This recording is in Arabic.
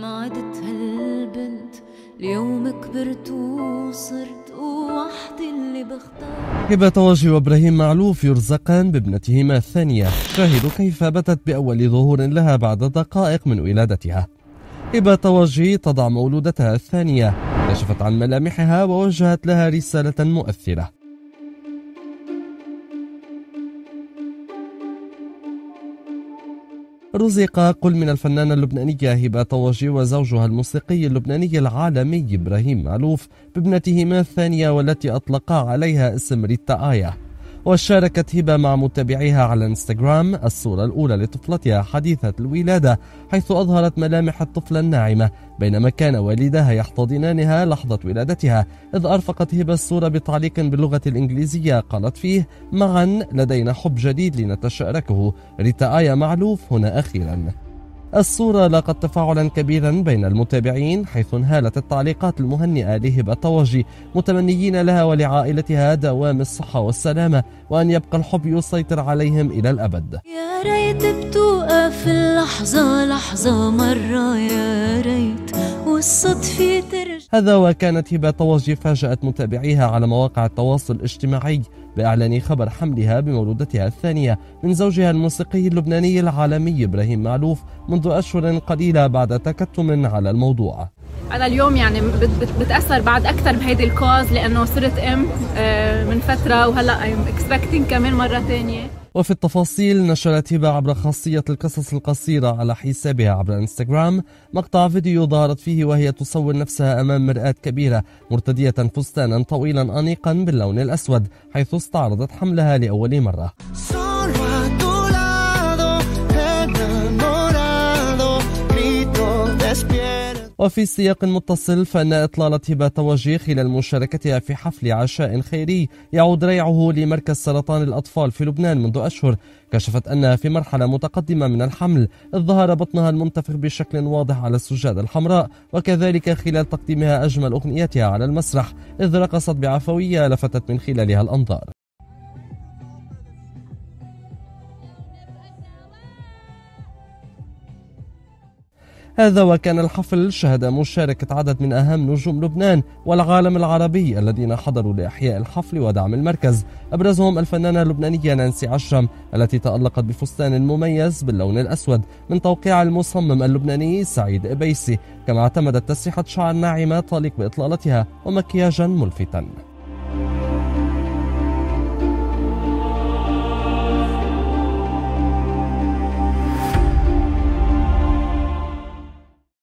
ما عدت هالبنت اليوم كبرت وصرت وحدي اللي بختار. هبة طواجي وإبراهيم معلوف يرزقان بابنتهما الثانية. شاهدوا كيف بتت بأول ظهور لها بعد دقائق من ولادتها. هبة طواجي تضع مولودتها الثانية. كشفت عن ملامحها ووجهت لها رسالة مؤثرة. رزق قل من الفنانة اللبنانية هبة طواجي وزوجها الموسيقي اللبناني العالمي إبراهيم معلوف بابنتهما الثانية والتي أطلقا عليها اسم ريتا آية. وشاركت هبة مع متابعيها على انستغرام الصورة الأولى لطفلتها حديثة الولادة حيث أظهرت ملامح الطفلة الناعمة بينما كان والداها يحتضنانها لحظة ولادتها إذ أرفقت هبة الصورة بتعليق باللغة الإنجليزية قالت فيه معا لدينا حب جديد لنتشاركه ريتا آية معلوف هنا أخيرا. الصورة لاقت تفاعلا كبيرا بين المتابعين حيث انهالت التعليقات المهنئة لهبة طوجي متمنيين لها ولعائلتها دوام الصحة والسلامة وأن يبقى الحب يسيطر عليهم إلى الأبد. يا ريت بتوقف اللحظة لحظة مرة يا ريت. والصدفة ترجع هذا وكانت هبة طوجي فاجأت متابعيها على مواقع التواصل الاجتماعي بإعلان خبر حملها بمولودتها الثانية من زوجها الموسيقي اللبناني العالمي إبراهيم معلوف منذ أشهر قليلة بعد تكتم على الموضوع. أنا اليوم يعني بتأثر بعد أكثر بهيدي ال cause لأنه صرت أم آه، من فترة وهلأ I'm expecting كمان مرة ثانية. وفي التفاصيل نشرت هبة عبر خاصية القصص القصيرة على حسابها عبر إنستغرام مقطع فيديو ظهرت فيه وهي تصور نفسها أمام مرآة كبيرة مرتدية فستانا طويلا أنيقا باللون الأسود حيث استعرضت حملها لأول مرة. وفي سياق متصل فإن إطلالة هبة توجيه خلال مشاركتها في حفل عشاء خيري يعود ريعه لمركز سرطان الأطفال في لبنان منذ أشهر. كشفت أنها في مرحلة متقدمة من الحمل إذ ظهر بطنها المنتفخ بشكل واضح على السجادة الحمراء وكذلك خلال تقديمها أجمل أغنيتها على المسرح إذ رقصت بعفوية لفتت من خلالها الأنظار. هذا وكان الحفل شهد مشاركة عدد من أهم نجوم لبنان والعالم العربي الذين حضروا لإحياء الحفل ودعم المركز. أبرزهم الفنانة اللبنانية نانسي عشرم التي تألقت بفستان مميز باللون الأسود من توقيع المصمم اللبناني سعيد إبيسي. كما اعتمدت تسريحة شعر ناعمة تليق بإطلالتها ومكياجا ملفتا.